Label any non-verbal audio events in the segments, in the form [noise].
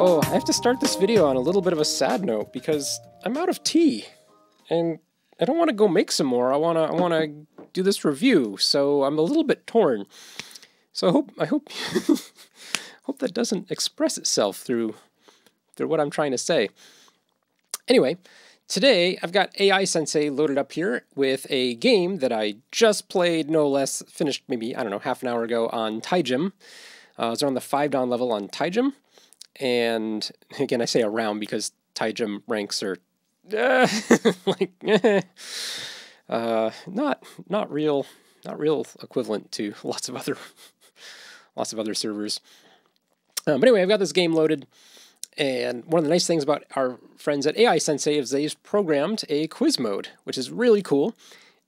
Oh, I have to start this video on a little bit of a sad note because I'm out of tea. And I don't want to go make some more. I want to I want to do this review, so I'm a little bit torn. So I hope I hope [laughs] hope that doesn't express itself through through what I'm trying to say. Anyway, today I've got AI Sensei loaded up here with a game that I just played, no less, finished maybe, I don't know, half an hour ago on Tygem. Uh, I was on the 5 dan level on Tygem. And [laughs] again, I say around because Tygem ranks are uh, [laughs] like [laughs] uh, not not real not real equivalent to lots of other lots of other servers. Um, but anyway, I've got this game loaded, and one of the nice things about our friends at AI Sensei is they've programmed a quiz mode, which is really cool.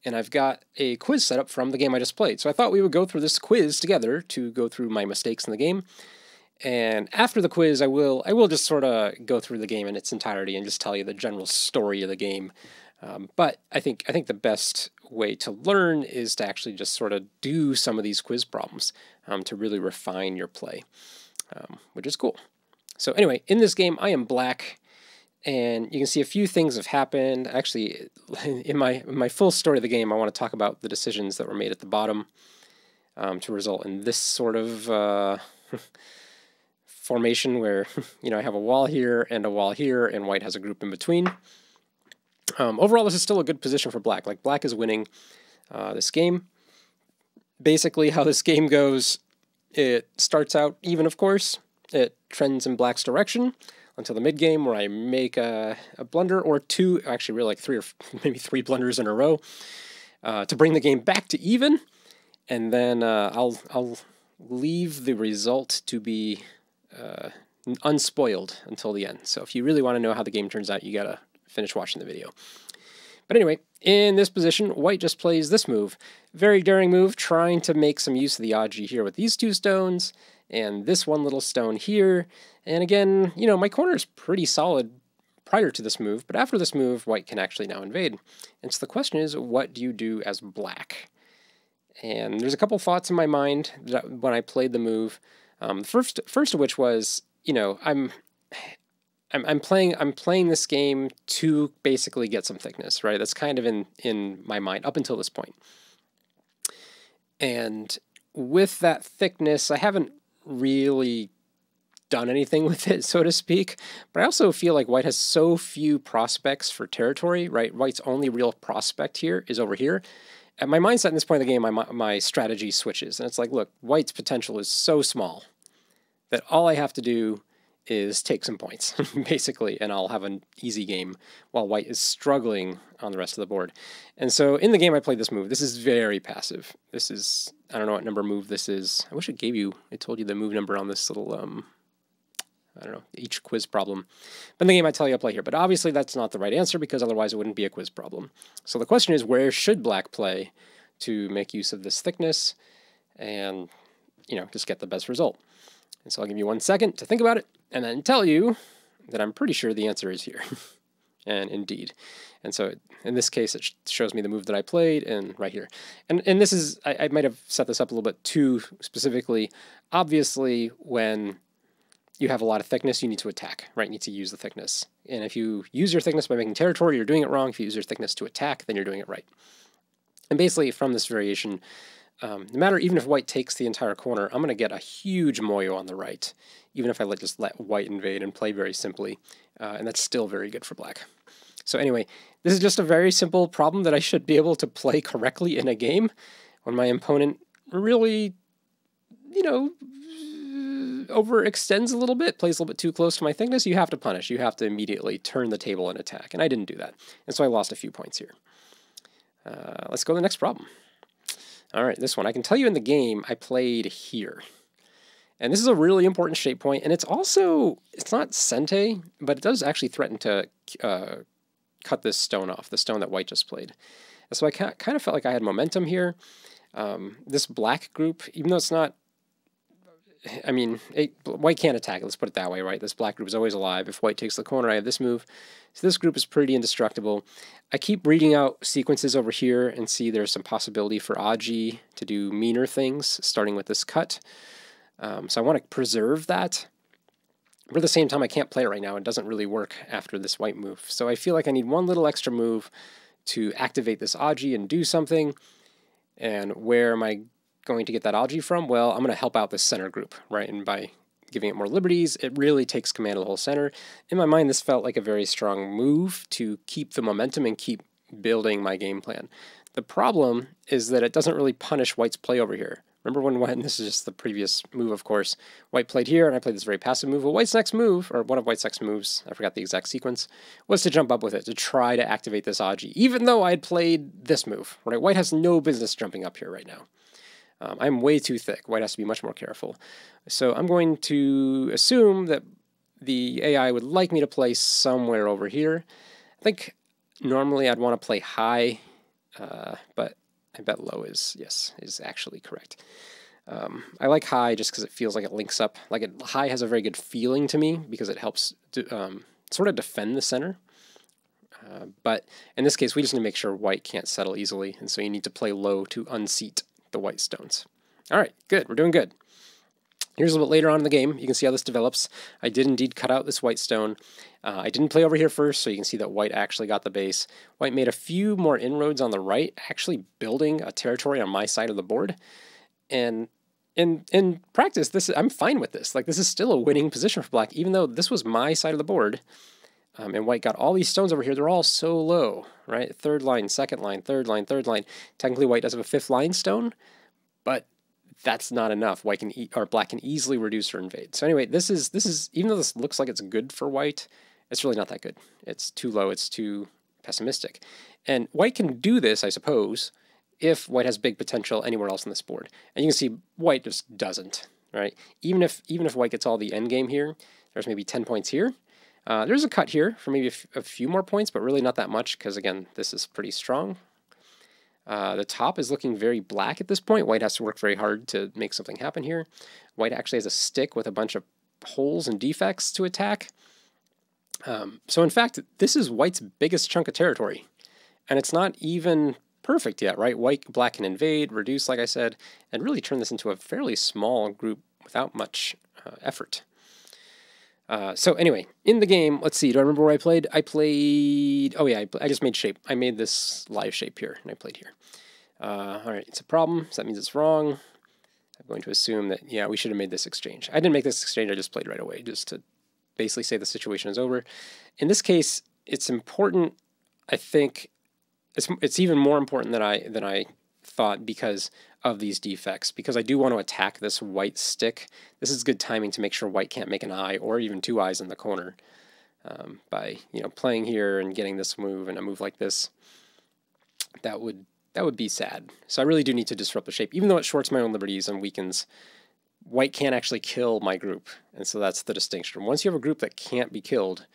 And I've got a quiz set up from the game I just played. So I thought we would go through this quiz together to go through my mistakes in the game and after the quiz, I will I will just sort of go through the game in its entirety and just tell you the general story of the game. Um, but I think I think the best way to learn is to actually just sort of do some of these quiz problems um, to really refine your play, um, which is cool. So anyway, in this game, I am black, and you can see a few things have happened. Actually, [laughs] in my in my full story of the game, I want to talk about the decisions that were made at the bottom um, to result in this sort of. Uh, [laughs] formation where, [laughs] you know, I have a wall here and a wall here, and white has a group in between. Um, overall, this is still a good position for black. Like, black is winning uh, this game. Basically, how this game goes, it starts out even, of course. It trends in black's direction until the mid game where I make a, a, blunder or two, actually, really like three or [laughs] maybe three blunders in a row uh, to bring the game back to even. And then uh, I'll, I'll leave the result to be uh, unspoiled until the end. So if you really want to know how the game turns out, you gotta finish watching the video. But anyway, in this position, white just plays this move. Very daring move, trying to make some use of the Aji here with these two stones, and this one little stone here. And again, you know, my corner is pretty solid prior to this move, but after this move, white can actually now invade. And so the question is, what do you do as black? And there's a couple thoughts in my mind when I played the move. Um, first, first of which was, you know, I'm, I'm, I'm playing, I'm playing this game to basically get some thickness, right? That's kind of in in my mind up until this point. And with that thickness, I haven't really done anything [laughs] with it, so to speak. But I also feel like White has so few prospects for territory, right? White's only real prospect here is over here at my mindset in this point of the game, my, my strategy switches. And it's like, look, white's potential is so small that all I have to do is take some points, [laughs] basically, and I'll have an easy game while white is struggling on the rest of the board. And so in the game, I played this move. This is very passive. This is, I don't know what number move this is. I wish it gave you, it told you the move number on this little um, I don't know, each quiz problem. But the game, I tell you I play here. But obviously, that's not the right answer because otherwise it wouldn't be a quiz problem. So the question is, where should black play to make use of this thickness and, you know, just get the best result? And so I'll give you one second to think about it and then tell you that I'm pretty sure the answer is here. [laughs] and indeed. And so in this case, it shows me the move that I played and right here. And, and this is, I, I might have set this up a little bit too specifically. Obviously, when you have a lot of thickness, you need to attack, right? You need to use the thickness. And if you use your thickness by making territory, you're doing it wrong. If you use your thickness to attack, then you're doing it right. And basically, from this variation, um, no matter even if white takes the entire corner, I'm going to get a huge moyo on the right, even if I let, just let white invade and play very simply. Uh, and that's still very good for black. So anyway, this is just a very simple problem that I should be able to play correctly in a game when my opponent really, you know, overextends a little bit, plays a little bit too close to my thickness, you have to punish. You have to immediately turn the table and attack. And I didn't do that. And so I lost a few points here. Uh, let's go to the next problem. All right, this one. I can tell you in the game I played here. And this is a really important shape point, and it's also, it's not Sente, but it does actually threaten to uh, cut this stone off, the stone that white just played. And so I kind of felt like I had momentum here. Um, this black group, even though it's not I mean, it, white can't attack. Let's put it that way, right? This black group is always alive. If white takes the corner, I have this move. So this group is pretty indestructible. I keep reading out sequences over here and see there's some possibility for Aji to do meaner things, starting with this cut. Um, so I want to preserve that. But at the same time, I can't play it right now. It doesn't really work after this white move. So I feel like I need one little extra move to activate this Aji and do something. And where am I going to get that Aji from? Well, I'm going to help out this center group, right? And by giving it more liberties, it really takes command of the whole center. In my mind, this felt like a very strong move to keep the momentum and keep building my game plan. The problem is that it doesn't really punish White's play over here. Remember when White, [laughs] this is just the previous move, of course, White played here, and I played this very passive move. Well, White's next move, or one of White's next moves, I forgot the exact sequence, was to jump up with it, to try to activate this Aji, even though I had played this move, right? White has no business jumping up here right now. Um, I'm way too thick. White has to be much more careful. So I'm going to assume that the AI would like me to play somewhere over here. I think normally I'd want to play high, uh, but I bet low is, yes, is actually correct. Um, I like high just because it feels like it links up. Like it, high has a very good feeling to me because it helps to, um, sort of defend the center. Uh, but in this case, we just need to make sure white can't settle easily, and so you need to play low to unseat the white stones. All right, good. We're doing good. Here's a little bit later on in the game. You can see how this develops. I did indeed cut out this white stone. Uh, I didn't play over here first, so you can see that white actually got the base. White made a few more inroads on the right, actually building a territory on my side of the board. And in in practice, this I'm fine with this. Like this is still a winning position for black, even though this was my side of the board. Um, and white got all these stones over here. They're all so low, right? Third line, second line, third line, third line. Technically, white does have a fifth line stone, but that's not enough. White can e- or black can easily reduce or invade. So anyway, this is this is even though this looks like it's good for white, it's really not that good. It's too low. It's too pessimistic. And white can do this, I suppose, if white has big potential anywhere else on this board. And you can see white just doesn't, right? Even if even if white gets all the end game here, there's maybe 10 points here. Uh, there's a cut here for maybe a, few more points, but really not that much because, again, this is pretty strong. Uh, the top is looking very black at this point. White has to work very hard to make something happen here. White actually has a stick with a bunch of holes and defects to attack. Um, so in fact, this is White's biggest chunk of territory. And it's not even perfect yet, right? White, black can invade, reduce, like I said, and really turn this into a fairly small group without much uh, effort. Uh, so anyway, in the game, let's see. Do I remember where I played? I played. Oh yeah, I, I just made shape. I made this live shape here, and I played here. Uh, all right, it's a problem. So that means it's wrong. I'm going to assume that yeah, we should have made this exchange. I didn't make this exchange. I just played right away, just to basically say the situation is over. In this case, it's important. I think it's it's even more important than I than I thought because of these defects because I do want to attack this white stick. This is good timing to make sure white can't make an eye or even two eyes in the corner um, by you know playing here and getting this move and a move like this. That would that would be sad. So I really do need to disrupt the shape, even though it shorts my own liberties and weakens. White can't actually kill my group, and so that's the distinction. Once you have a group that can't be killed,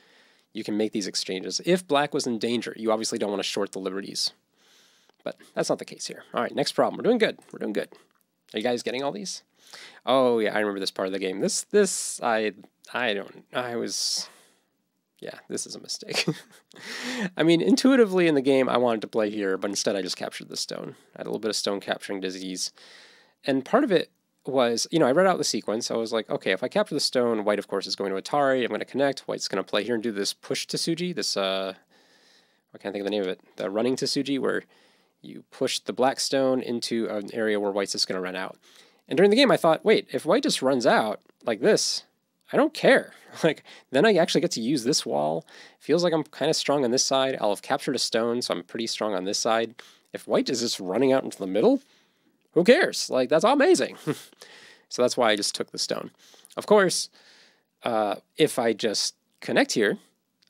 you can make these exchanges. If black was in danger, you obviously don't want to short the liberties. But that's not the case here. All right, next problem. We're doing good. We're doing good. Are you guys getting all these? Oh yeah, I remember this part of the game. This this I I don't I was yeah, this is a mistake. [laughs] I mean, intuitively in the game I wanted to play here, but instead I just captured the stone. I had a little bit of stone capturing disease. And part of it was, you know, I read out the sequence. I was like, okay, if I capture the stone, white of course is going to Atari. I'm going to connect. White's going to play here and do this push tesuji, this uh I can't think of the name of it. The running tesuji where you push the black stone into an area where white's just going to run out. And during the game, I thought, wait, if white just runs out like this, I don't care. [laughs] Like, then I actually get to use this wall. Feels like I'm kind of strong on this side. I'll have captured a stone, so I'm pretty strong on this side. If white is just running out into the middle, who cares? Like, that's amazing. [laughs] so that's why I just took the stone. Of course, uh, if I just connect here,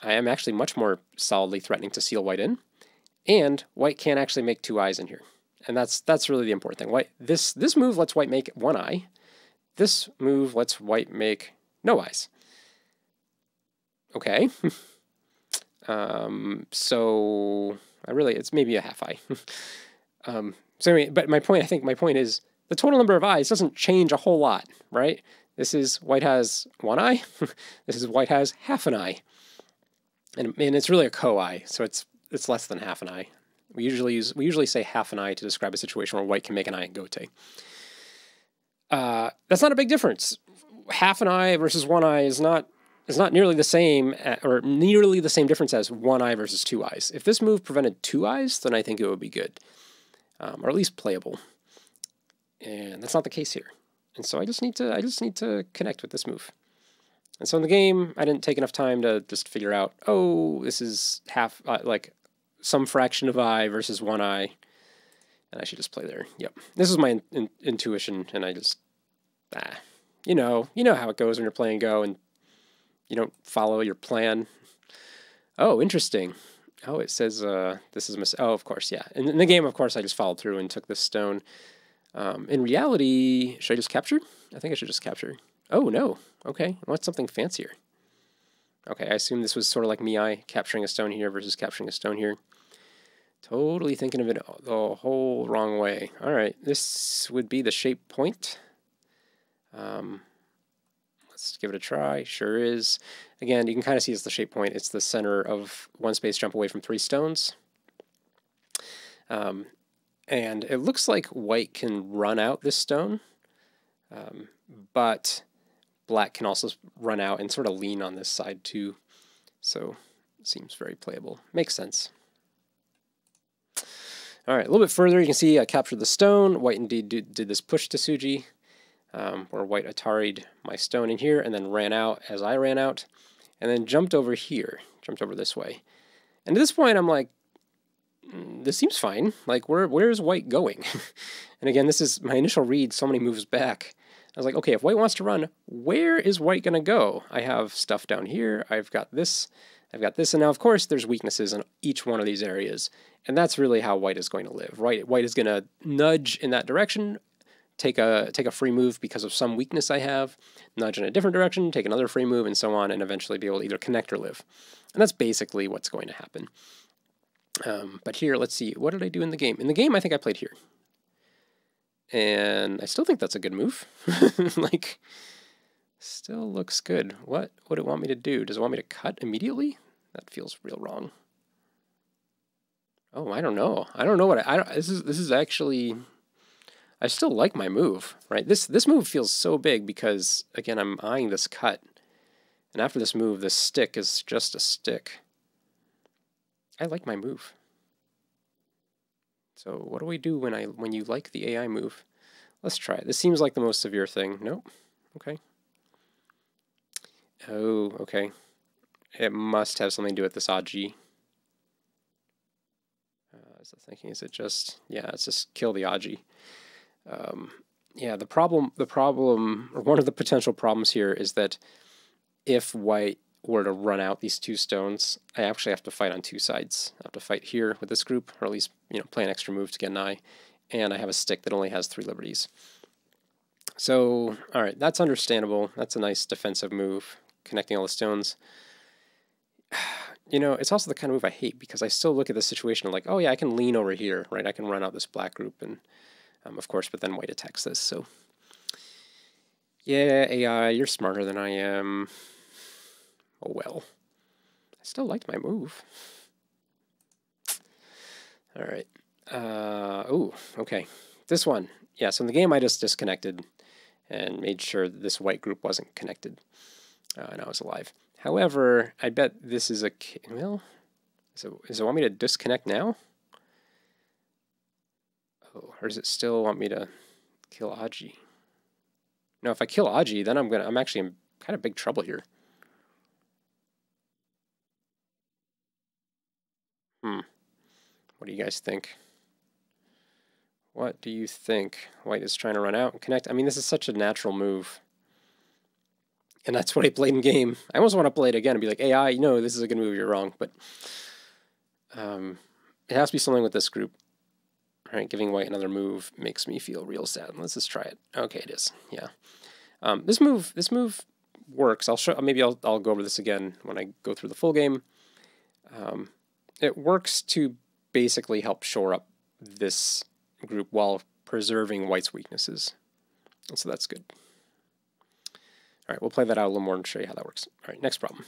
I am actually much more solidly threatening to seal white in and white can't actually make two eyes in here. And that's that's really the important thing. White this this move lets white make one eye. This move lets white make no eyes. Okay. [laughs] um, so I really it's maybe a half eye. [laughs] um, so anyway, but my point I think my point is the total number of eyes doesn't change a whole lot, right? This is white has one eye. [laughs] this is white has half an eye. And, and it's really a co-eye, so it's it's less than half an eye. We usually use we usually say half an eye to describe a situation where white can make an eye in Gote. Uh, that's not a big difference. Half an eye versus one eye is not is not nearly the same or nearly the same difference as one eye versus two eyes. If this move prevented two eyes, then I think it would be good, um, or at least playable. And that's not the case here. And so I just need to I just need to connect with this move. And so in the game, I didn't take enough time to just figure out, oh, this is half uh, like some fraction of eye versus one eye, and I should just play there. Yep, this is my in, in, intuition, and I just ah, you know, you know how it goes when you're playing Go and you don't follow your plan. Oh, interesting. Oh, it says uh, this is a mis- oh, of course, yeah. In, in, the game, of course, I just followed through and took this stone. Um, in reality, should I just capture? I think I should just capture. Oh no. Okay, I want something fancier. Okay, I assume this was sort of like Miai capturing a stone here versus capturing a stone here. Totally thinking of it the whole wrong way. All right, this would be the shape point. Um, let's give it a try. Sure is. Again, you can kind of see it's the shape point. It's the center of one space jump away from three stones. Um, and it looks like white can run out this stone, um, but black can also run out and sort of lean on this side too. So seems very playable. Makes sense. All right, a little bit further, you can see I captured the stone. White indeed did, did this push tesuji, um, where white Atari'd my stone in here and then ran out as I ran out, and then jumped over here, jumped over this way. And at this point, I'm like, mm, this seems fine. Like, where where is white going? [laughs] and again, this is my initial read so many moves back. I was like, okay, if white wants to run, where is white going to go? I have stuff down here. I've got this. I've got this. And now, of course, there's weaknesses in each one of these areas. And that's really how white is going to live, right? White is going to nudge in that direction, take a take a free move because of some weakness I have, nudge in a different direction, take another free move, and so on, and eventually be able to either connect or live. And that's basically what's going to happen. Um, but here, let's see. What did I do in the game? In the game, I think I played here and I still think that's a good move. [laughs] like, still looks good. What would it want me to do? Does it want me to cut immediately? That feels real wrong. Oh, I don't know. I don't know what I, I this is. This is actually. I still like my move, right? This this move feels so big because again I'm eyeing this cut, and after this move, this stick is just a stick. I like my move. So what do we do when I when you like the AI move? Let's try it. This seems like the most severe thing. Nope. Okay. Oh, okay. It must have something to do with this Aji. Uh, is the thinking? Is it just yeah? It's just kill the Aji. Um, yeah. The problem. The problem, or one of the potential problems here is that if white were to run out these two stones, I actually have to fight on two sides. I have to fight here with this group, or at least you know play an extra move to get an eye, and I have a stick that only has three liberties. So, all right, that's understandable. That's a nice defensive move, connecting all the stones. [sighs] You know, it's also the kind of move I hate because I still look at the situation like, oh yeah, I can lean over here, right? I can run out this black group, and um, of course, but then white attacks this. So, yeah, AI, you're smarter than I am. Oh well. I still liked my move. All right. Uh, oh, okay. This one. Yeah, so in the game I just disconnected and made sure this white group wasn't connected. Uh, and I was alive. However, I bet this is a... Well, is it, does it want me to disconnect now? Oh, or does it still want me to kill Aji? No, if I kill Aji, then I'm gonna I'm actually in kind of big trouble here. Hmm. What do you guys think? What do you think? White is trying to run out and connect. I mean, this is such a natural move. And that's what I played in game. I almost want to play it again and be like, AI, you know, this is a good move, you're wrong. But um, it has to be something with this group. All right, giving white another move makes me feel real sad. Let's just try it. Okay, it is. Yeah. Um, this move, this move works. I'll show. Maybe I'll I'll go over this again when I go through the full game. Um, it works to basically help shore up this group while preserving white's weaknesses. And so that's good. All right, we'll play that out a little more and show you how that works. All right, next problem.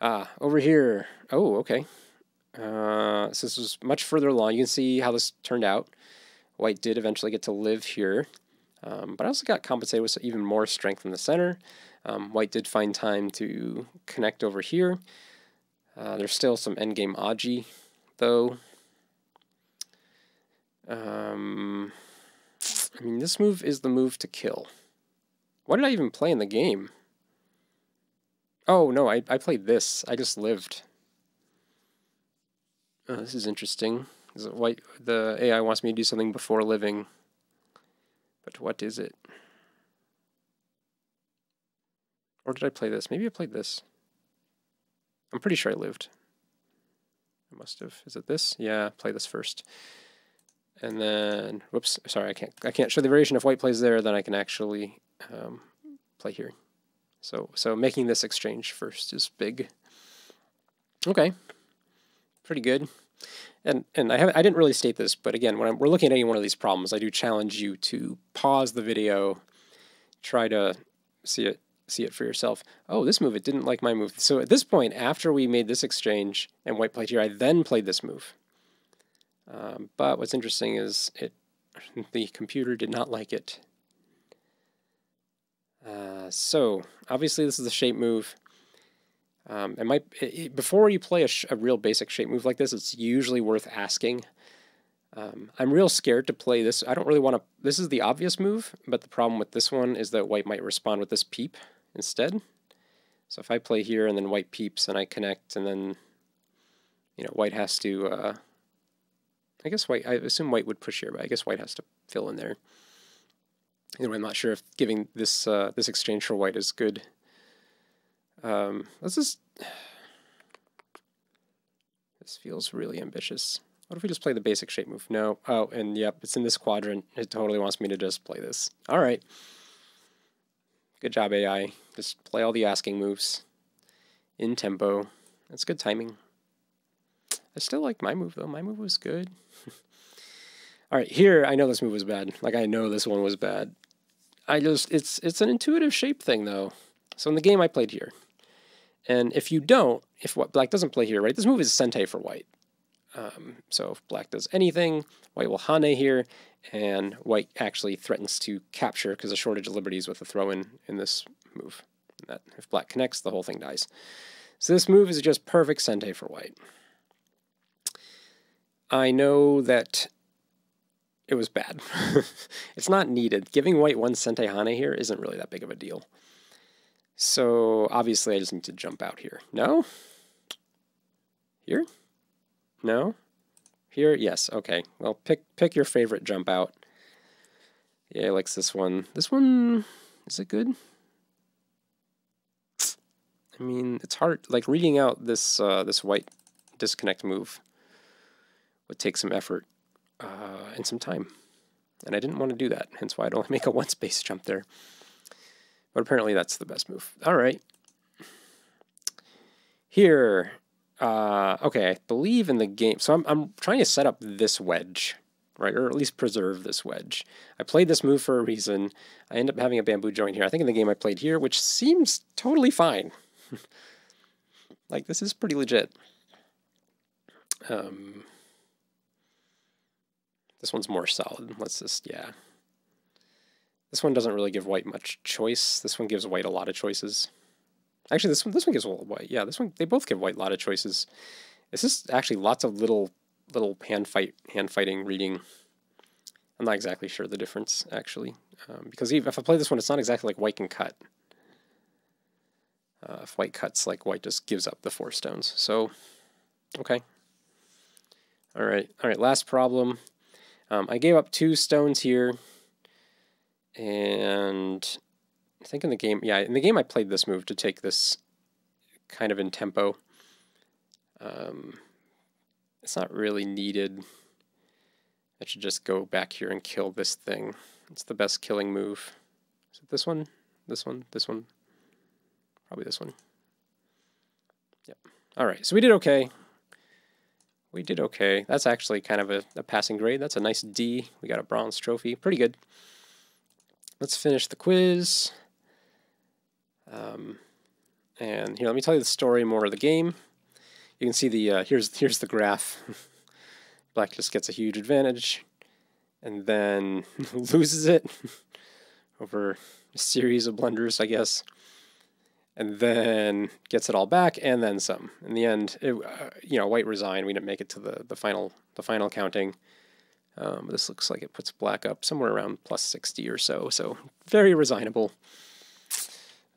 Ah, over here. Oh, okay. Uh, so this was much further along. You can see how this turned out. White did eventually get to live here, um, but I also got compensated with even more strength in the center. Um, white did find time to connect over here. Uh, there's still some endgame Aji, though. Um, I mean, this move is the move to kill. Why did I even play in the game? Oh, no, I, I played this. I just lived. Oh, this is interesting. Is it white? The AI wants me to do something before living. But what is it? Or did I play this? Maybe I played this. I'm pretty sure I lived. I must have. Is it this? Yeah, play this first. And then, whoops, sorry, I can't I can't show the variation. If white plays there, then I can actually um, play here. So so making this exchange first is big. Okay, pretty good. And and I have I didn't really state this, but again, when I'm, we're looking at any one of these problems, I do challenge you to pause the video, try to see it see it for yourself. Oh, this move, it didn't like my move. So at this point, after we made this exchange and white played here, I then played this move. Um, but what's interesting is it [laughs] the computer did not like it. Uh, so obviously this is a shape move. Um, it might it, before you play a, a, real basic shape move like this, it's usually worth asking. Um, I'm real scared to play this. I don't really want to. This is the obvious move, but the problem with this one is that white might respond with this peep instead. So if I play here and then white peeps and I connect and then, you know, white has to. Uh, I guess white. I assume white would push here, but I guess white has to fill in there. Anyway, I'm not sure if giving this uh, this exchange for white is good. Um, let's just. [sighs] This feels really ambitious. What if we just play the basic shape move? No. Oh, and yep, it's in this quadrant. It totally wants me to just play this. All right. Good job, AI. Just play all the asking moves in tempo. That's good timing. I still like my move, though. My move was good. [laughs] all right, here, I know this move was bad. Like, I know this one was bad. I just, it's, it's an intuitive shape thing, though. So in the game, I played here. And if you don't, if what black doesn't play here, right, this move is Sente for white. Um, so if black does anything, white will Hane here, and white actually threatens to capture because of shortage of liberties with a throw in in this move. That if black connects, the whole thing dies. So this move is just perfect Sente for white. I know that it was bad. [laughs] it's not needed. Giving white one Sente Hane here isn't really that big of a deal. So obviously I just need to jump out here. No? Here? No? Here? Yes. Okay. Well, pick pick your favorite jump out. Yeah, likes this one. This one, is it good? I mean, it's hard. Like reading out this uh, this white disconnect move would take some effort uh, and some time, and I didn't want to do that. Hence why I'd only [laughs] make a one space jump there. But apparently that's the best move. All right. Here, uh, okay, I believe in the game. So I'm, I'm trying to set up this wedge, right? Or at least preserve this wedge. I played this move for a reason. I end up having a bamboo joint here. I think in the game I played here, which seems totally fine. [laughs] like, this is pretty legit. Um, this one's more solid. Let's just, yeah. This one doesn't really give white much choice. This one gives white a lot of choices. Actually, this one this one gives white. Yeah, this one they both give white a lot of choices. It's just actually lots of little little hand fight hand fighting reading. I'm not exactly sure the difference actually, um, because if I play this one, it's not exactly like white can cut. Uh, if white cuts, like white just gives up the four stones. So, okay. All right, all right. Last problem. Um, I gave up two stones here. And I think in the game, yeah, in the game I played this move to take this kind of in tempo. Um, it's not really needed. I should just go back here and kill this thing. It's the best killing move. Is it this one? This one? This one? Probably this one. Yep. All right, so we did okay. We did okay. That's actually kind of a, a passing grade. That's a nice D. We got a bronze trophy. Pretty good. Let's finish the quiz. Um, and here, let me tell you the story more of the game. You can see the uh, here's here's the graph. [laughs] Black just gets a huge advantage, and then [laughs] loses it [laughs] over a series of blunders, I guess, and then gets it all back, and then some. In the end, it, uh, you know, White resigned. We didn't make it to the the final the final counting. Um, this looks like it puts Black up somewhere around plus sixty or so. So very resignable.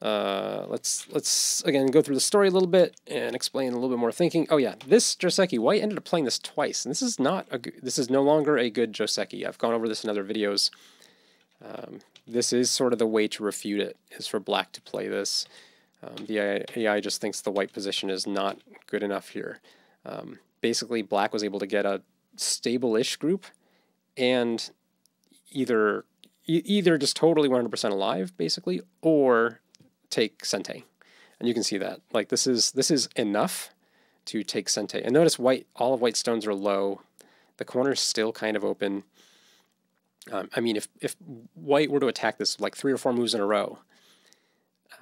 Uh, let's let's again go through the story a little bit and explain a little bit more thinking. Oh yeah, this Joseki White ended up playing this twice, and this is not a this is no longer a good Joseki. I've gone over this in other videos. Um, this is sort of the way to refute it is for Black to play this. Um, the AI just thinks the White position is not good enough here. Um, basically, Black was able to get a stable-ish group and either either just totally 100% alive, basically, or take Sente. And you can see that. Like this is this is enough to take Sente. And notice white all of white stones are low. The corner's still kind of open. Um, I mean, if if white were to attack this like three or four moves in a row,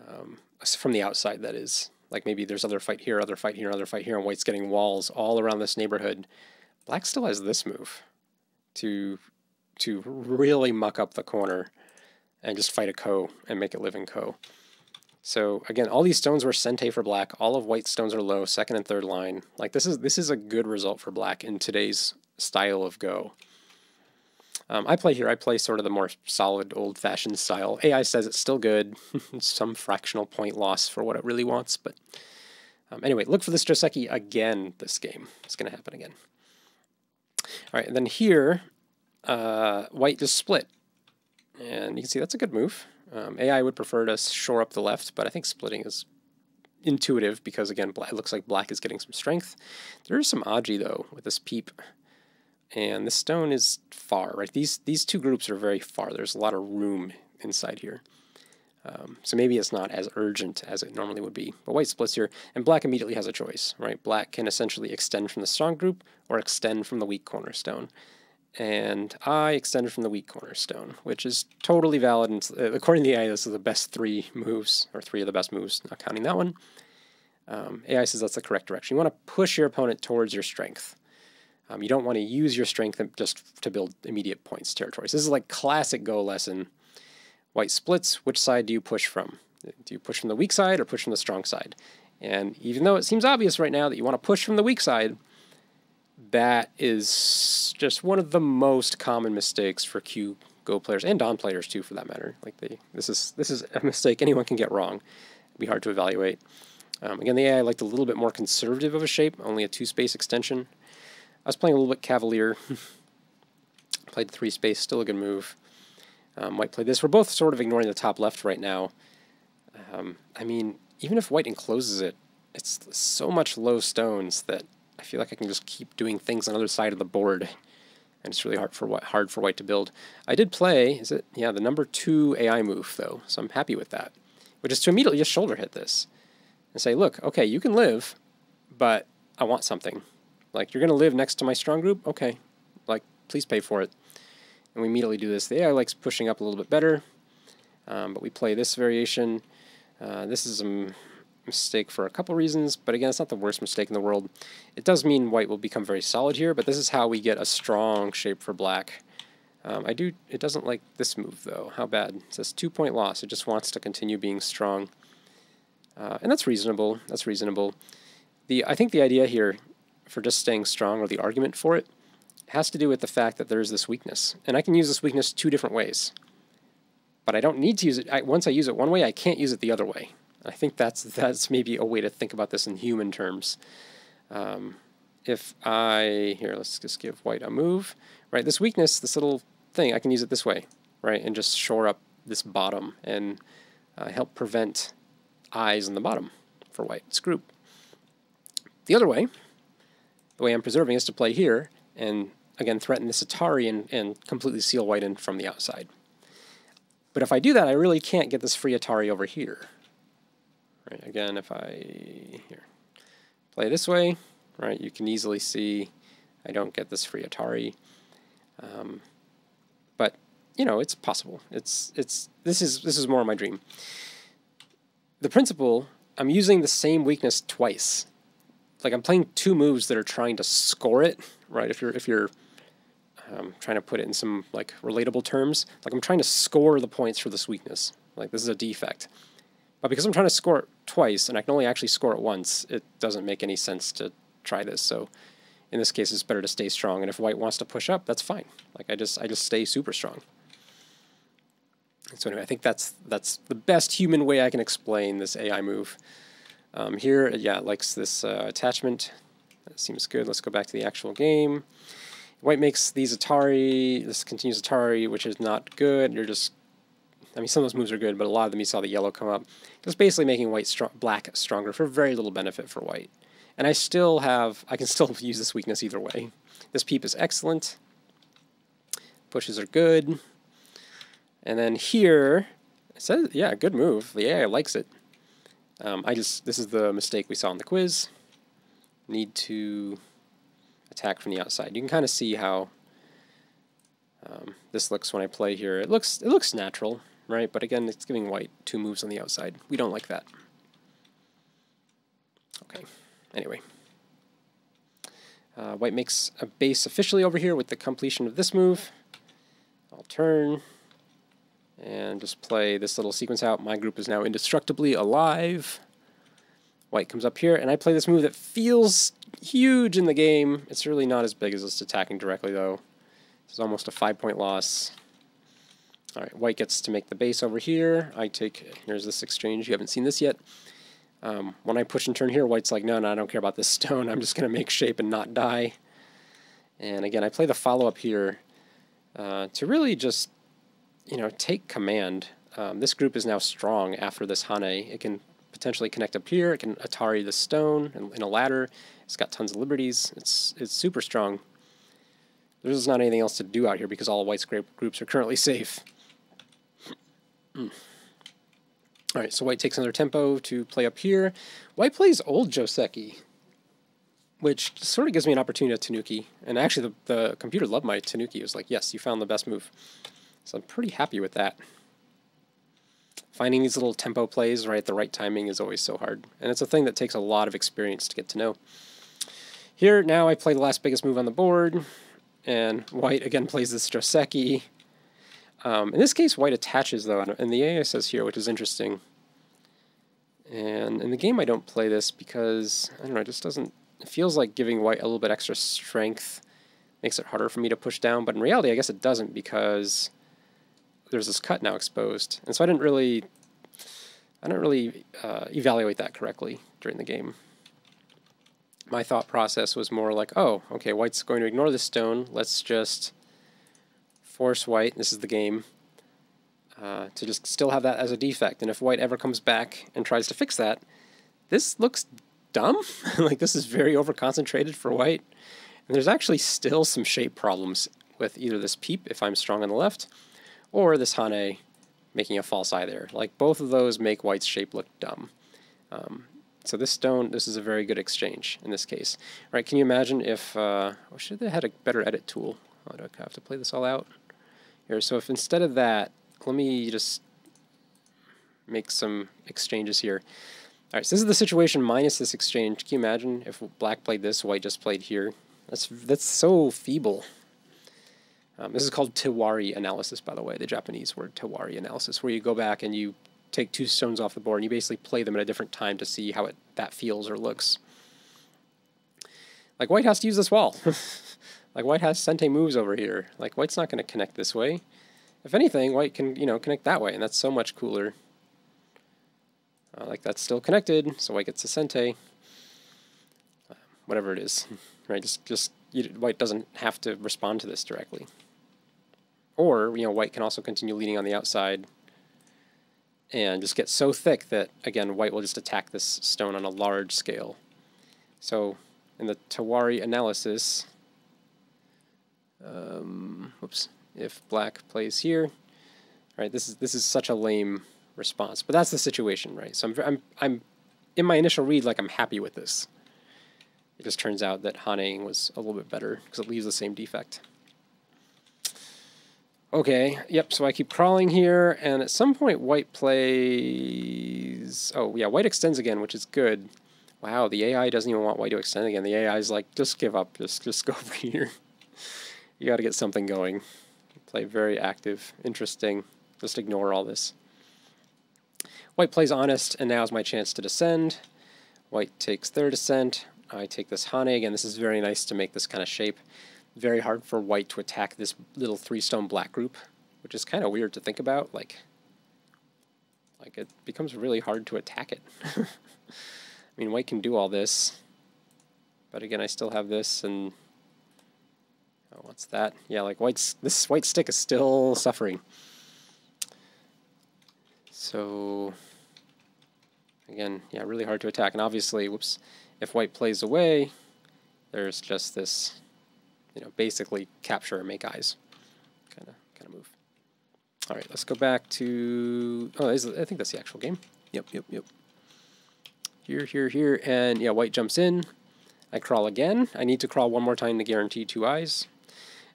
um, from the outside, that is, like maybe there's other fight here, other fight here, other fight here, and white's getting walls all around this neighborhood. Black still has this move to to really muck up the corner and just fight a ko and make it live in ko. So again, all these stones were Sente for black. All of white stones are low, second and third line. Like this is this is a good result for black in today's style of Go. Um, I play here. I play sort of the more solid, old-fashioned style. AI says it's still good. [laughs] Some fractional point loss for what it really wants, but um, anyway, look for this Joseki again this game. It's going to happen again. All right, and then here, uh, white just split. And you can see that's a good move. Um, AI would prefer to shore up the left, but I think splitting is intuitive because, again, black, it looks like black is getting some strength. There is some Aji, though, with this peep. And this stone is far, right? These, these two groups are very far. There's a lot of room inside here. Um, so maybe it's not as urgent as it normally would be. But white splits here, and black immediately has a choice, right? Black can essentially extend from the strong group or extend from the weak cornerstone and I extended from the weak cornerstone, which is totally valid. And uh, according to the AI, this is the best three moves, or three of the best moves, not counting that one. Um, AI says that's the correct direction. You want to push your opponent towards your strength. Um, you don't want to use your strength just to build immediate points territories. This is like classic Go lesson. White splits, which side do you push from? Do you push from the weak side or push from the strong side? And even though it seems obvious right now that you want to push from the weak side, that is just one of the most common mistakes for kyu Go players and dan players too, for that matter. Like they, this is this is a mistake anyone can get wrong. It'd be hard to evaluate. Um, again, the AI liked a little bit more conservative of a shape, only a two space extension. I was playing a little bit cavalier. [laughs] played three space, still a good move. Um, white played this. We're both sort of ignoring the top left right now. Um, I mean, even if white encloses it, it's so much low stones that feel like I can just keep doing things on the other side of the board, and it's really hard for white, hard for white to build. I did play, is it, yeah, the number two AI move, though, so I'm happy with that, which is to immediately just shoulder hit this and say, look, okay, you can live, but I want something. Like, you're going to live next to my strong group? Okay, like, please pay for it. And we immediately do this. The AI likes pushing up a little bit better, um, but we play this variation. Uh, this is a mistake for a couple reasons, but again, it's not the worst mistake in the world. It does mean white will become very solid here, but this is how we get a strong shape for black. Um, I do. It doesn't like this move though. How bad? It says two point loss. It just wants to continue being strong, uh, and that's reasonable. That's reasonable. The I think the idea here for just staying strong, or the argument for it, has to do with the fact that there is this weakness, and I can use this weakness two different ways. But I don't need to use it. I, once I use it one way, I can't use it the other way. I think that's that's maybe a way to think about this in human terms. Um, if I here, let's just give white a move. Right, this weakness, this little thing, I can use it this way, right, and just shore up this bottom and uh, help prevent eyes on the bottom for white's group. The other way, the way I'm preserving is to play here and again threaten this Atari and, and completely seal white in from the outside. But if I do that, I really can't get this free Atari over here. Right, again, if I here play this way, right, you can easily see I don't get this free Atari. Um, but you know, it's possible. It's it's this is this is more of my dream. the principle, I'm using the same weakness twice. Like I'm playing two moves that are trying to score it, right? If you're if you're um, trying to put it in some like relatable terms, like I'm trying to score the points for this weakness. Like this is a defect. But because I'm trying to score it twice and I can only actually score it once, it doesn't make any sense to try this. So in this case, it's better to stay strong. And if white wants to push up, that's fine. Like I just I just stay super strong. So anyway, I think that's that's the best human way I can explain this AI move. Um, here, yeah, it likes this uh, attachment. That seems good. Let's go back to the actual game. White makes these Atari. This continues Atari, which is not good. You're just, I mean, some of those moves are good, but a lot of them you saw the yellow come up. Just basically making white str black stronger for very little benefit for white. And I still have, I can still [laughs] use this weakness either way. This peep is excellent. Pushes are good. And then here, it says, yeah, good move. The AI likes it. Um, I just, this is the mistake we saw in the quiz. Need to attack from the outside. You can kind of see how um, this looks when I play here. It looks, it looks natural, right? But again, it's giving white two moves on the outside. We don't like that. Okay, anyway. Uh, white makes a base officially over here with the completion of this move. I'll turn and just play this little sequence out. My group is now indestructibly alive. White comes up here, and I play this move that feels huge in the game. It's really not as big as just attacking directly, though. This is almost a five-point loss. All right, white gets to make the base over here. I take, here's this exchange. You haven't seen this yet. Um, when I push and turn here, white's like, no, no, I don't care about this [laughs] stone. I'm just going to make shape and not die. And again, I play the follow-up here uh, to really just you know, take command. Um, this group is now strong after this Hane. It can potentially connect up here. It can Atari the stone in, in a ladder. It's got tons of liberties. It's it's super strong. There's not anything else to do out here because all white's groups are currently safe. Mm. All right, so white takes another tempo to play up here. White plays old Joseki, which sort of gives me an opportunity at tenuki. And actually, the, the computer loved my tenuki. It was like, yes, you found the best move. So I'm pretty happy with that. Finding these little tempo plays right at the right timing is always so hard. And it's a thing that takes a lot of experience to get to know. Here, now I play the last biggest move on the board, and white again plays this Joseki. Um, in this case, white attaches, though, and the AI says here, which is interesting. And in the game, I don't play this because, I don't know, it just doesn't, it feels like giving white a little bit extra strength makes it harder for me to push down, but in reality, I guess it doesn't because there's this cut now exposed, and so I didn't really, I didn't really uh, evaluate that correctly during the game. My thought process was more like, oh, okay, white's going to ignore this stone. Let's just force white. This is the game. Uh, to just still have that as a defect, and if white ever comes back and tries to fix that, this looks dumb. [laughs] like this is very over-concentrated for white. And there's actually still some shape problems with either this peep, if I'm strong on the left, or this Hane making a false eye there. Like both of those make white's shape look dumb. Um, so this stone, this is a very good exchange in this case. Right, can you imagine if, uh, oh, should they had a better edit tool? Oh, do I have to play this all out? Here, so if instead of that, let me just make some exchanges here. All right, so this is the situation minus this exchange. Can you imagine if black played this, white just played here? That's that's so feeble. Um, this is called tewari analysis, by the way, the Japanese word tewari analysis, where you go back and you take two stones off the board and you basically play them at a different time to see how it that feels or looks. Like white has to use this wall. [laughs] like white has sente moves over here. Like white's not going to connect this way. If anything, white can you know connect that way, and that's so much cooler. Uh, like that's still connected, so white gets a sente. Uh, whatever it is, [laughs] right? Just just you, white doesn't have to respond to this directly. Or, you know, white can also continue leading on the outside and just get so thick that, again, white will just attack this stone on a large scale. So in the Tewari analysis, um, whoops, if black plays here, right, this is, this is such a lame response. But that's the situation, right? So I'm, I'm, I'm in my initial read, like I'm happy with this. It just turns out that Hane was a little bit better because it leaves the same defect. Okay, yep, so I keep crawling here, and at some point white plays... Oh, yeah, white extends again, which is good. Wow, the AI doesn't even want white to extend again. The AI is like, just give up, just, just go [laughs] over here. You gotta get something going. Play very active, interesting. Just ignore all this. White plays honest, and now is my chance to descend. White takes their descent. I take this Hane. Again, this is very nice to make this kind of shape. Very hard for white to attack this little three-stone black group, which is kind of weird to think about. Like, like it becomes really hard to attack it. [laughs] I mean, white can do all this, but again, I still have this, and oh, what's that? Yeah, like white's this white stick is still suffering. So again, yeah, really hard to attack. And obviously, whoops, if white plays away, there's just this, you know, basically capture or make eyes kind of kind of move. All right, let's go back to, oh, is, I think that's the actual game. Yep, yep, yep. Here, here, here, and yeah, white jumps in. I crawl again. I need to crawl one more time to guarantee two eyes.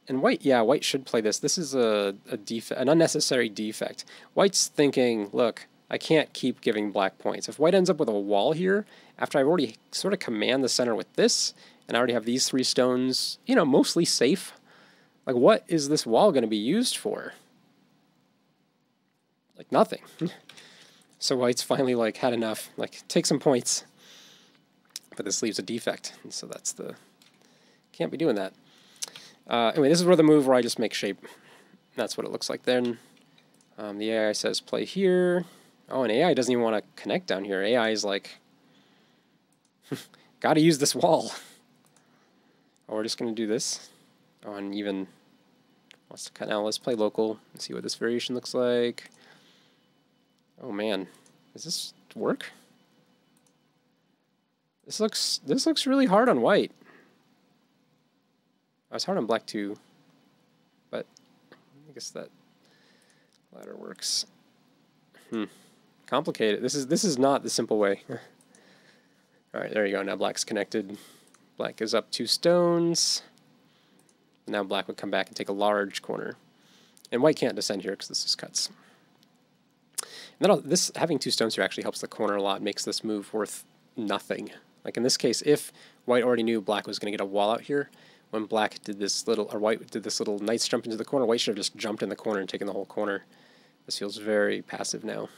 And white, yeah, white should play this. This is a, a defect, an unnecessary defect. White's thinking, look, I can't keep giving black points. If white ends up with a wall here, after I've already sort of command the center with this, and I already have these three stones, you know, mostly safe, like what is this wall going to be used for? Like nothing. Hmm. [laughs] so white's finally like had enough, like take some points. But this leaves a defect, and so that's the, can't be doing that. Uh, anyway, this is where the move where I just make shape. That's what it looks like then. Um, the AI says play here. Oh, and AI doesn't even want to connect down here. AI is like, [laughs] gotta use this wall. Oh, we're just gonna do this. Oh, and even, to cut now let's play local and see what this variation looks like. Oh man, does this work? This looks, this looks really hard on white. I was hard on black too, but I guess that ladder works. Hmm. Complicated. This is this is not the simple way. [laughs] All right, there you go. Now black's connected. Black is up two stones. Now black would come back and take a large corner. And white can't descend here because this is cuts. And then this having two stones here actually helps the corner a lot, makes this move worth nothing. Like in this case, if white already knew black was going to get a wall out here, when black did this little, or white did this little knights jump into the corner, white should have just jumped in the corner and taken the whole corner. This feels very passive now.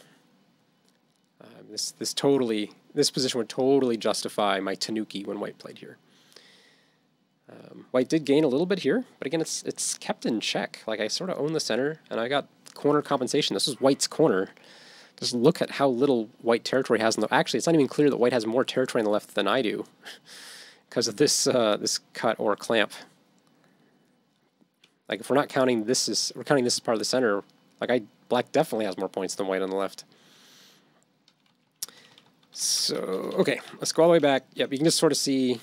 Um, this this totally this position would totally justify my Tenuki when white played here. Um, white did gain a little bit here, but again, it's it's kept in check. Like I sort of own the center, and I got corner compensation. This is white's corner. Just look at how little white territory has. In the, actually, it's not even clear that white has more territory on the left than I do. [laughs] because of this uh, this cut or clamp. Like if we're not counting this is we're counting this as part of the center. Like I black definitely has more points than white on the left. So okay, let's go all the way back. Yep, you can just sort of see.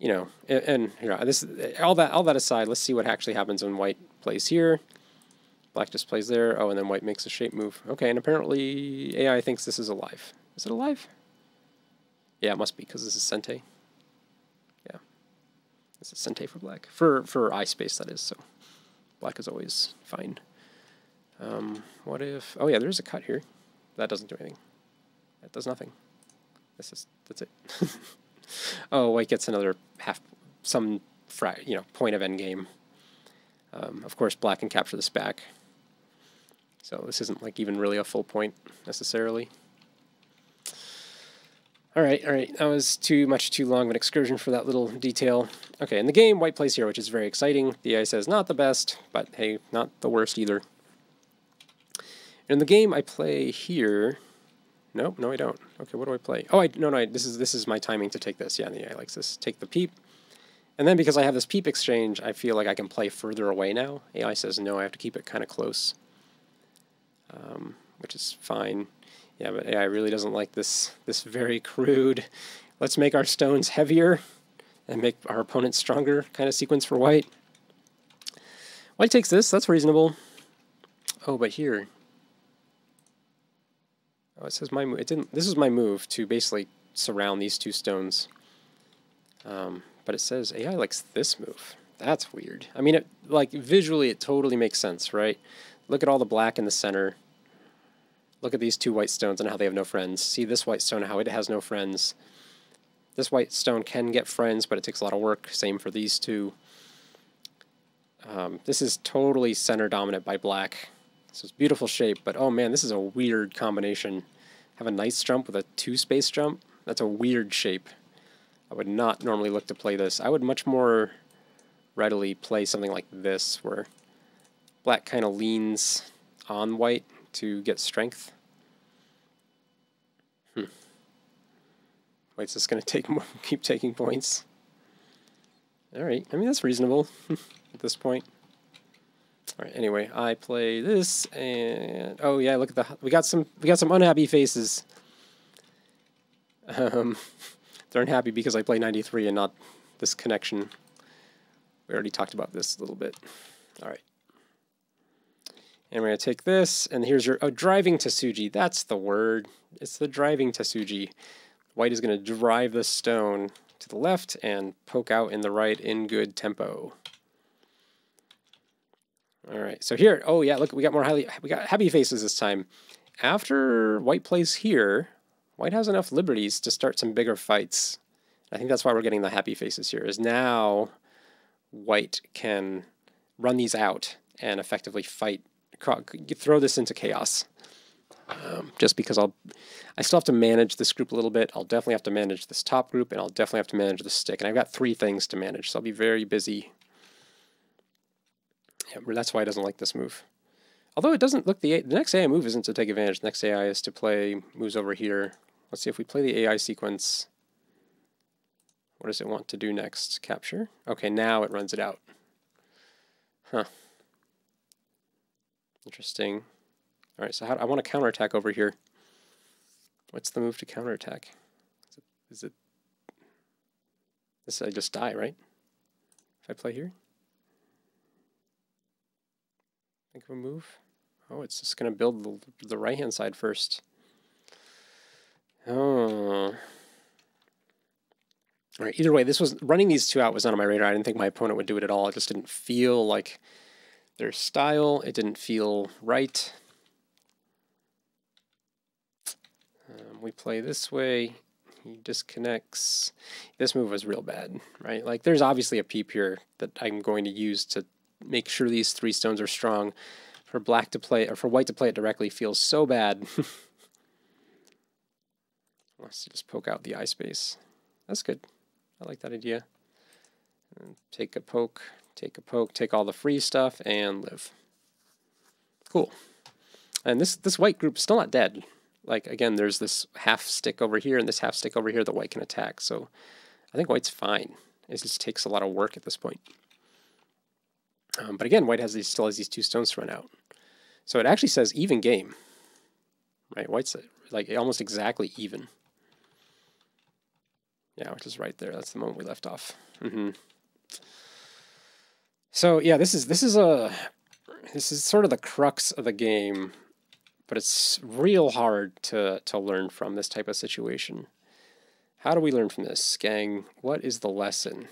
You know, and, and here this all that all that aside, let's see what actually happens when white plays here. Black just plays there. Oh, and then white makes a shape move. Okay, and apparently AI thinks this is alive. Is it alive? Yeah, it must be because this is Sente. Yeah. This is Sente for black. For for eye space, that is. So black is always fine. Um, what if... Oh, yeah, there's a cut here. That doesn't do anything. That does nothing. This is... That's it. [laughs] oh, white gets another half... Some, fra you know, point of endgame. Um, of course, black can capture this back. So this isn't, like, even really a full point, necessarily. All right, all right. That was too much too long of an excursion for that little detail. Okay, in the game, white plays here, which is very exciting. The AI says not the best, but hey, not the worst either. In the game, I play here. Nope, no, I don't. Okay, what do I play? Oh, I no, no. I, this is this is my timing to take this. Yeah, the AI likes this. Take the peep, and then because I have this peep exchange, I feel like I can play further away now. AI says no, I have to keep it kind of close, um, which is fine. Yeah, but AI really doesn't like this, this very crude, let's make our stones heavier and make our opponents stronger kind of sequence for white. White takes this, that's reasonable. Oh, but here. Oh, it says my move. It didn't. This is my move to basically surround these two stones. Um, but it says AI likes this move. That's weird. I mean, it like visually, it totally makes sense, right? Look at all the black in the center. Look at these two white stones and how they have no friends. See this white stone, how it has no friends. This white stone can get friends, but it takes a lot of work. Same for these two. Um, this is totally center dominant by black. So it's beautiful shape, but oh man, this is a weird combination. Have a nice jump with a two space jump. That's a weird shape. I would not normally look to play this. I would much more readily play something like this, where black kind of leans on white to get strength. Hmm. White's just going to take [laughs] more, keep taking points. All right. I mean, that's reasonable [laughs] at this point. All right. Anyway, I play this, and oh yeah, look at the we got some we got some unhappy faces. Um, [laughs] they're unhappy because I play 93 and not this connection. We already talked about this a little bit. All right. And we're going to take this, and here's your oh, driving Tesuji. That's the word. It's the driving Tesuji. White is going to drive the stone to the left and poke out in the right in good tempo. All right, so here, oh yeah, look, we got more highly, we got happy faces this time. After white plays here, white has enough liberties to start some bigger fights. I think that's why we're getting the happy faces here, is now white can run these out and effectively fight, throw this into chaos. Um, just because I'll, I still have to manage this group a little bit. I'll definitely have to manage this top group, and I'll definitely have to manage the stick. And I've got three things to manage, so I'll be very busy. Yeah, that's why he doesn't like this move. Although it doesn't look the the next AI move isn't to take advantage. The next AI is to play moves over here. Let's see if we play the AI sequence. What does it want to do next? Capture? Okay, now it runs it out. Huh. Interesting. All right, so how, I want to counterattack over here. What's the move to counterattack? Is it, is it this? I just die, right? If I play here, think of a move. Oh, it's just going to build the, the right hand side first. Oh. All right, either way, this was running these two out was not on my radar. I didn't think my opponent would do it at all. It just didn't feel like their style. It didn't feel right. Um, we play this way. He disconnects. This move was real bad, right? Like there's obviously a peep here that I'm going to use to make sure these three stones are strong. For black to play, or for white to play it directly feels so bad. [laughs] Let's just poke out the eye space. That's good. I like that idea. And take a poke, take a poke, take all the free stuff, and live. Cool. And this this white group is still not dead. Like again, there's this half stick over here and this half stick over here that white can attack. So I think white's fine. It just takes a lot of work at this point. Um, but again, white has these still has these two stones to run out. So it actually says even game. Right? White's like almost exactly even. Yeah, which is right there. That's the moment we left off. Mm-hmm. So yeah, this is this is a this is sort of the crux of the game, but it's real hard to to learn from this type of situation. How do we learn from this, gang? What is the lesson?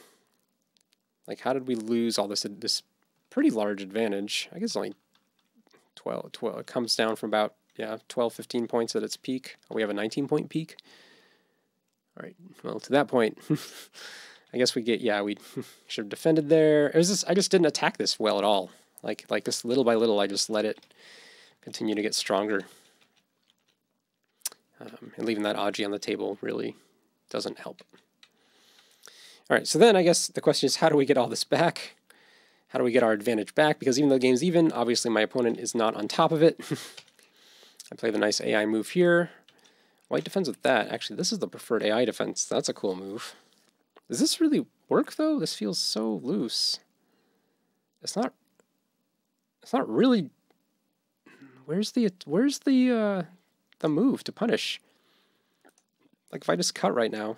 Like, how did we lose all this this pretty large advantage? I guess only 12, 12. It comes down from about yeah 12, 15 points at its peak. We have a 19 point peak. All right. Well, to that point, [laughs] I guess we get yeah we [laughs] should have defended there. It was just I just didn't attack this well at all. Like like this little by little, I just let it continue to get stronger. Um, and leaving that Aji on the table really doesn't help. All right, so then I guess the question is how do we get all this back? How do we get our advantage back? Because even though the game's even, obviously my opponent is not on top of it. [laughs] I play the nice AI move here. White defends with that. Actually, this is the preferred AI defense. That's a cool move. Does this really work, though? This feels so loose. It's not... It's not really... Where's the... Where's the, uh... The move to punish? Like, if I just cut right now...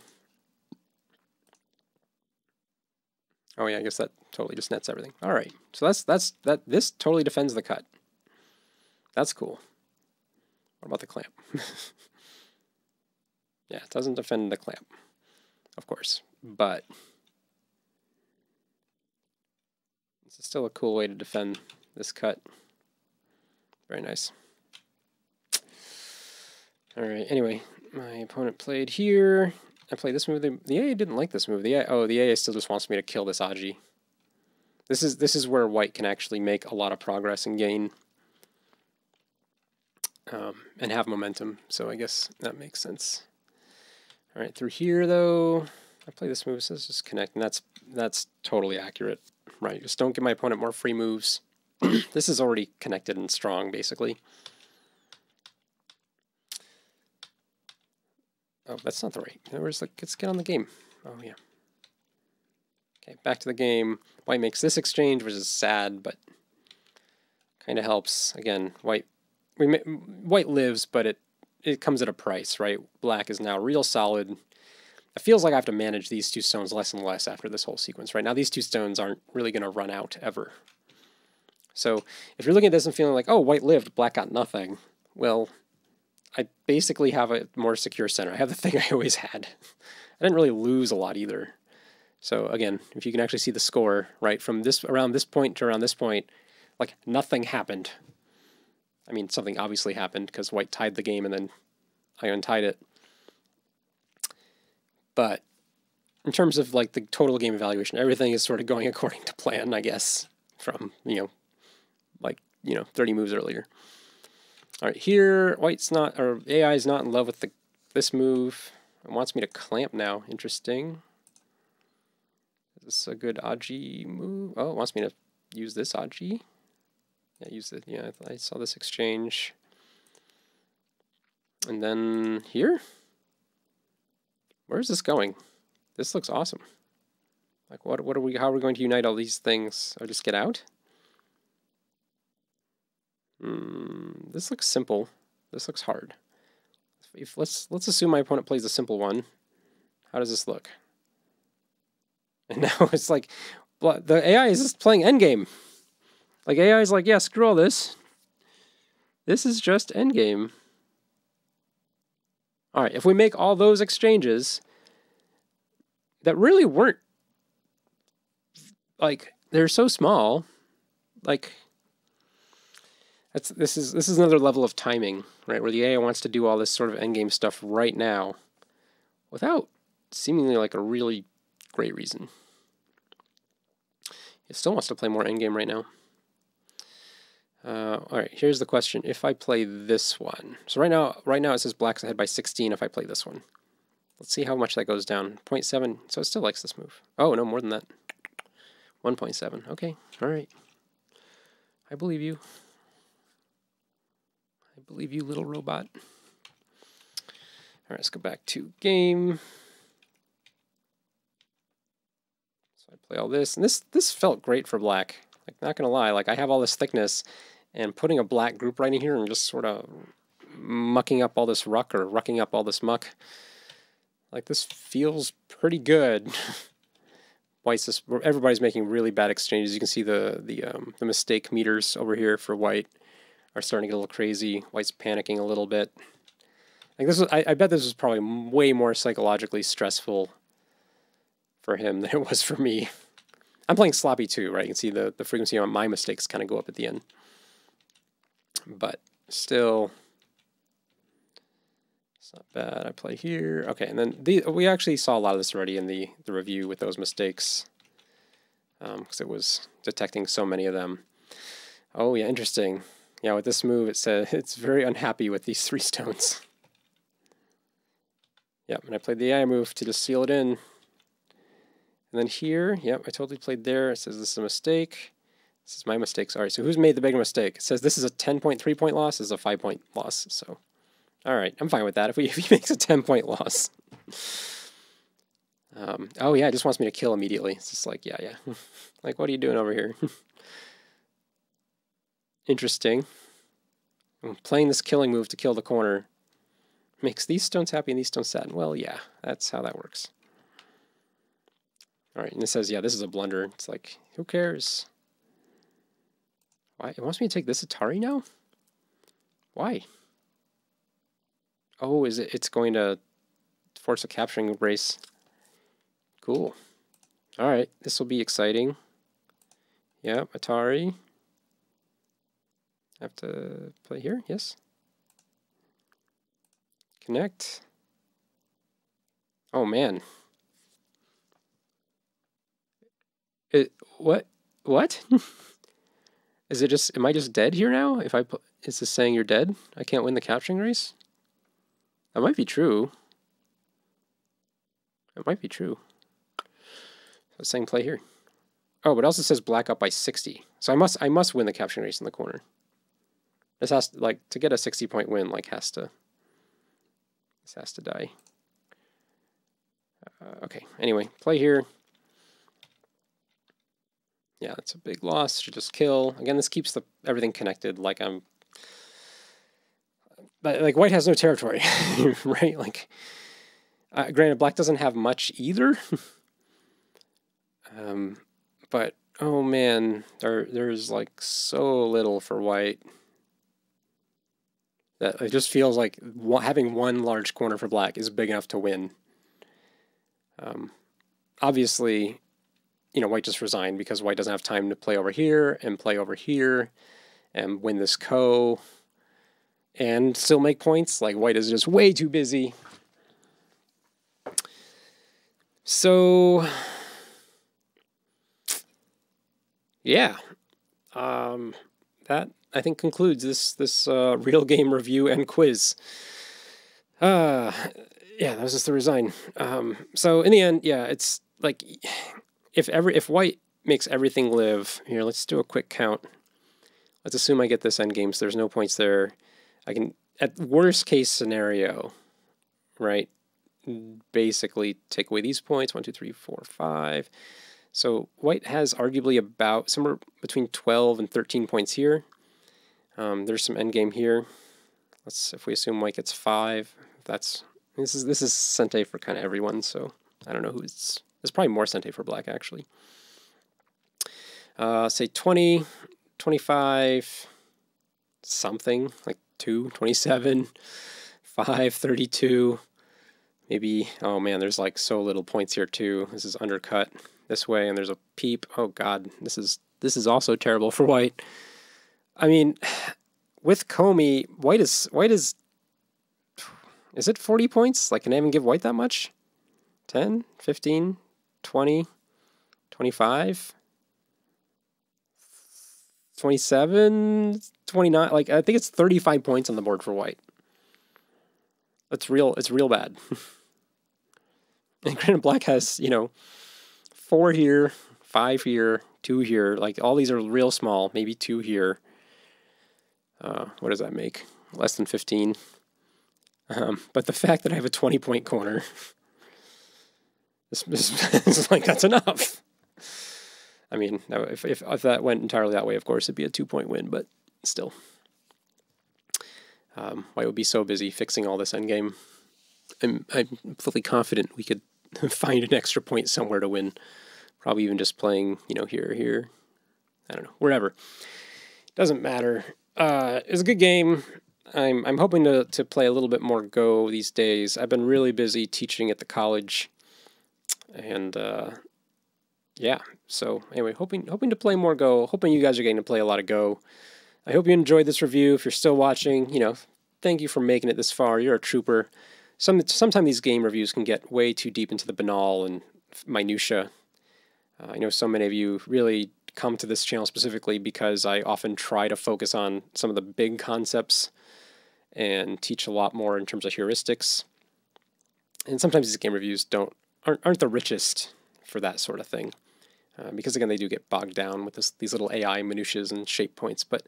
Oh yeah, I guess that totally just nets everything. All right, so that's that's that. This totally defends the cut. That's cool. What about the clamp? [laughs] Yeah, it doesn't defend the clamp, of course, but This is still a cool way to defend this cut. Very nice. Alright, anyway, my opponent played here. I played this move. The, the AA didn't like this move. The AA, oh, the AA still just wants me to kill this Aji. This is this is where white can actually make a lot of progress and gain um, and have momentum. So I guess that makes sense. All right, through here though, I play this move. It says just connect, and that's that's totally accurate. Right, just don't give my opponent more free moves. [clears throat] this is already connected and strong, basically. Oh, that's not the right. Where's the, let's get on the game. Oh, yeah. Okay, back to the game. White makes this exchange, which is sad, but kind of helps. Again, white we white lives, but it it comes at a price, right? Black is now real solid. It feels like I have to manage these two stones less and less after this whole sequence. Right now, these two stones aren't really going to run out ever. So if you're looking at this and feeling like, oh, white lived, black got nothing, well, I basically have a more secure center. I have the thing [laughs] I always had. I didn't really lose a lot either. So again, if you can actually see the score, right, from this around this point to around this point, like nothing happened. I mean, something obviously happened because white tied the game and then I untied it. But in terms of like the total game evaluation, everything is sort of going [laughs] according to plan, I guess, from, you know, like, you know, 30 moves earlier. All right, here, white's not, or AI is not in love with the this move. Wants me to clamp now. Interesting. Is this a good Aji move? Oh, it wants me to use this Aji. Yeah, use it. Yeah, I saw this exchange. And then here? Where is this going? This looks awesome. Like, what, what are we, how are we going to unite all these things? Or just get out? Hmm, this looks simple. This looks hard. If, let's, let's assume my opponent plays a simple one. How does this look? [laughs] And now it's like, the AI is just playing endgame. Like AI is like, yeah, screw all this. This is just endgame. All right, if we make all those exchanges that really weren't like they're so small, like that's this is this is another level of timing, right? Where the AI wants to do all this sort of endgame stuff right now without seemingly like a really great reason. It still wants to play more endgame right now. Uh, all right, here's the question. If I play this one, so right now, right now it says black's ahead by 16 if I play this one. Let's see how much that goes down. 0.7, so it still likes this move. Oh, no, more than that. 1.7, okay, all right. I believe you. I believe you, little robot. All right, let's go back to game. So I play all this, and this this felt great for black. Like, not gonna lie, like I have all this thickness, and putting a black group right in here and just sort of mucking up all this ruck or rucking up all this muck. Like this feels pretty good. [laughs] White's just, everybody's making really bad exchanges. You can see the the um, the mistake meters over here for white are starting to get a little crazy. White's panicking a little bit. Like this was, I, I bet this was probably way more psychologically stressful for him [laughs] than it was for me. I'm playing sloppy too, right? You can see the, the frequency on my mistakes kind of go up at the end. But still, it's not bad. I play here. Okay, and then the, we actually saw a lot of this already in the, the review with those mistakes because um, it was detecting so many of them. Oh yeah, interesting. Yeah, with this move, it said [laughs] it's very unhappy with these three stones. Yep, and I played the AI move to just seal it in. And then here, yep, I totally played there. It says this is a mistake. This is my mistake. Sorry. So who's made the bigger mistake? It says this is a 10.3 point loss. This is a 5 point loss. So, all right, I'm fine with that. If, we, [laughs] if he makes a 10 point loss. Um, oh, yeah, it just wants me to kill immediately. It's just like, yeah, yeah. [laughs] like, what are you doing over here? [laughs] Interesting. I'm playing this killing move to kill the corner makes these stones happy and these stones sad. Well, yeah, that's how that works. All right, and it says, yeah, this is a blunder. It's like, who cares? Why? It wants me to take this Atari now? Why? Oh, is it? It's going to force a capturing race. Cool. All right, this will be exciting. Yep, Atari. Have to play here, yes. Connect. Oh man. It what what? [laughs] is it just am I just dead here now? If I is this saying you're dead? I can't win the capturing race? That might be true. It might be true. It's saying play here. Oh, but also says black up by 60. So I must I must win the capturing race in the corner. This has to, like to get a 60 point win like has to this has to die. Uh, okay, anyway, play here. Yeah, it's a big loss. Should just kill. Again, this keeps the everything connected like I'm but like white has no territory, [laughs] right? Like uh, granted black doesn't have much either. [laughs] um but oh man, there there's like so little for white that it just feels like having one large corner for black is big enough to win. Um, obviously, you know, white just resigned because white doesn't have time to play over here and play over here and win this ko and still make points. Like white is just way too busy. So yeah, um, that I think concludes this this uh, [laughs] real game review and quiz. Uh, yeah, that was just the resign. Um, so in the end, yeah, it's like if every if white makes everything live here, let's do a quick count. Let's assume I get this end game, so there's no points there. I can at worst case scenario, right? Basically, take away these points one, two, three, four, five. So white has arguably about somewhere between 12 and 13 points here. Um, there's some endgame here. Let's if we assume white gets five. That's this is this is Sente for kind of everyone. So I don't know who's. There's probably more Sente for black actually. Uh, say 20, 25, something like 2, 27, 5, 32. Maybe, oh man, there's like so little points here too. This is undercut this way, and there's a peep. Oh god, this is this is also terrible for white. I mean, with Komi, white is white is is it 40 points? Like can I even give white that much? 10, 15, 20, 25, 27, 29, like I think it's 35 points on the board for white. That's real it's real bad. [laughs] and Granite Black has, you know, four here, five here, two here. Like all these are real small, maybe two here. Uh, what does that make? Less than 15. Um, but the fact that I have a 20 point corner, [laughs] is [laughs] like, that's enough. I mean, if, if, if that went entirely that way, of course, it'd be a two point win, but still. Um, white would be so busy fixing all this endgame. I'm, I'm fully confident we could [laughs] find an extra point somewhere to win. Probably even just playing, you know, here here. I don't know, wherever. Doesn't matter. Uh, it's a good game. I'm I'm hoping to to play a little bit more Go these days. I've been really busy teaching at the college, and uh, yeah. So anyway, hoping hoping to play more Go. Hoping you guys are getting to play a lot of Go. I hope you enjoyed this review. If you're still watching, you know, thank you for making it this far. You're a trooper some sometimes these game reviews can get way too deep into the banal and minutia. Uh, I know so many of you really come to this channel specifically because I often try to focus on some of the big concepts and teach a lot more in terms of heuristics. And sometimes these game reviews don't aren't, aren't the richest for that sort of thing. Uh, because again, they do get bogged down with this, these little AI minutiae and shape points. But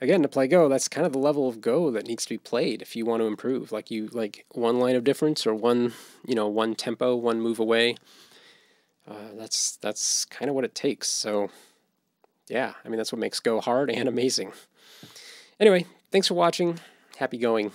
again to play go that's kind of the level of go that needs to be played if you want to improve. Like you like one line of difference or one you know one tempo one move away uh, that's that's kind of what it takes. So yeah i mean that's what makes go hard and [laughs] amazing. Anyway thanks for watching. Happy going